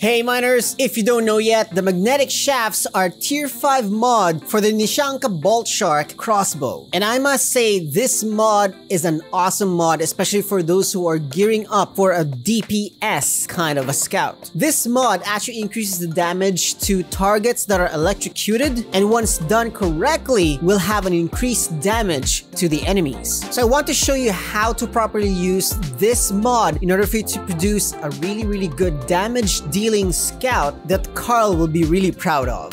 Hey miners, if you don't know yet, the magnetic shafts are tier 5 mod for the Nishanka Boltshark crossbow. And I must say this mod is an awesome mod especially for those who are gearing up for a DPS kind of a scout. This mod actually increases the damage to targets that are electrocuted and once done correctly will have an increased damage to the enemies. So I want to show you how to properly use this mod in order for you to produce a really really good damage deal scout that Karl will be really proud of.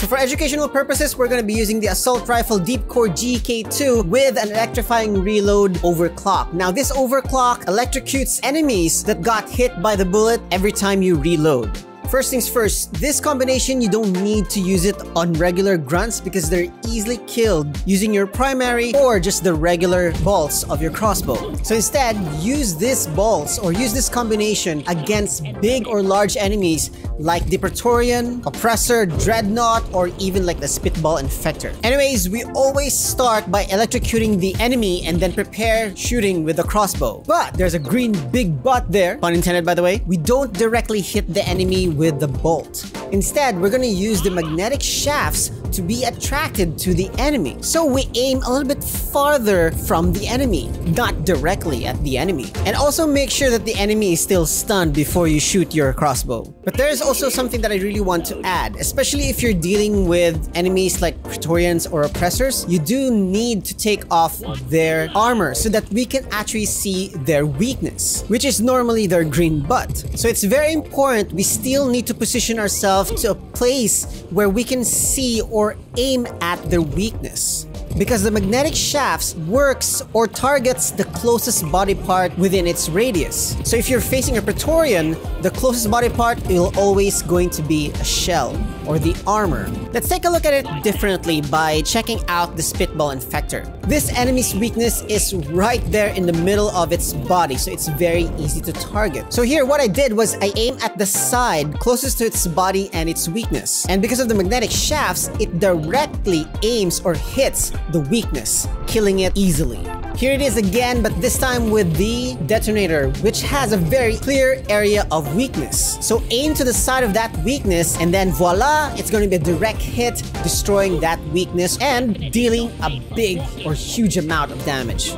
So for educational purposes, we're going to be using the Assault Rifle Deep Core GK2 with an electrifying reload overclock. Now this overclock electrocutes enemies that got hit by the bullet every time you reload. First things first, this combination you don't need to use it on regular grunts because they're easily killed using your primary or just the regular bolts of your crossbow. So instead, use this bolts or use this combination against big or large enemies like the Praetorian, Oppressor, Dreadnought, or even like the Spitball Infector. Anyways, we always start by electrocuting the enemy and then prepare shooting with the crossbow. But there's a green big butt there, pun intended by the way. We don't directly hit the enemy with the bolt. Instead, we're gonna use the magnetic shafts to be attracted to the enemy. So we aim a little bit farther from the enemy, not directly at the enemy. And also make sure that the enemy is still stunned before you shoot your crossbow. But there's also something that I really want to add, especially if you're dealing with enemies like Praetorians or Oppressors, you do need to take off their armor so that we can actually see their weakness, which is normally their green butt. So it's very important we still need to position ourselves to a place where we can see or aim at their weakness because the magnetic shafts works or targets the closest body part within its radius. So if you're facing a Praetorian, the closest body part is always going to be a shell or the armor. Let's take a look at it differently by checking out the Spitball Infector. This enemy's weakness is right there in the middle of its body, so it's very easy to target. So here, what I did was I aim at the side closest to its body and its weakness. And because of the magnetic shafts, it directly aims or hits the weakness, killing it easily. Here it is again, but this time with the detonator, which has a very clear area of weakness. So aim to the side of that weakness and then voila, it's going to be a direct hit, destroying that weakness and dealing a big or huge amount of damage.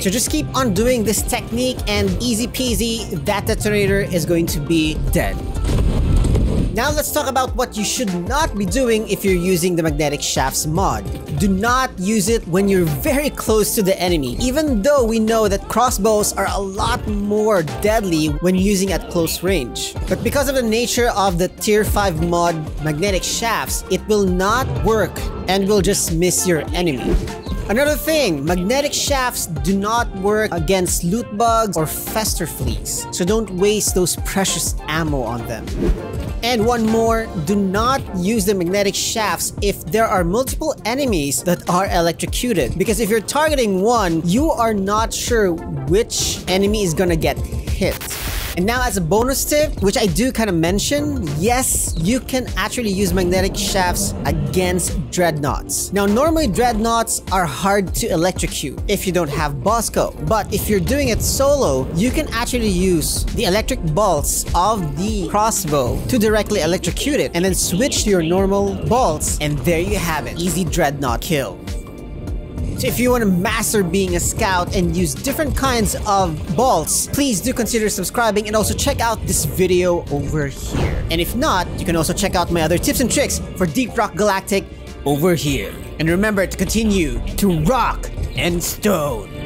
So just keep on doing this technique and easy peasy, that detonator is going to be dead. Now let's talk about what you should not be doing if you're using the magnetic shafts mod. Do not use it when you're very close to the enemy, even though we know that crossbows are a lot more deadly when using at close range. But because of the nature of the tier 5 mod magnetic shafts, it will not work and will just miss your enemy. Another thing, magnetic shafts do not work against loot bugs or fester fleas, so don't waste those precious ammo on them. And one more, do not use the magnetic shafts if there are multiple enemies that are electrocuted. Because if you're targeting one, you are not sure which enemy is gonna get hit. And now as a bonus tip, which I do kind of mention, yes, you can actually use magnetic shafts against dreadnoughts. Now normally dreadnoughts are hard to electrocute if you don't have Bosco, but if you're doing it solo, you can actually use the electric bolts of the crossbow to directly electrocute it and then switch to your normal bolts and there you have it, easy dreadnought kill. So if you want to master being a scout and use different kinds of bolts, please do consider subscribing and also check out this video over here. And if not, you can also check out my other tips and tricks for Deep Rock Galactic over here. And remember to continue to rock and stone.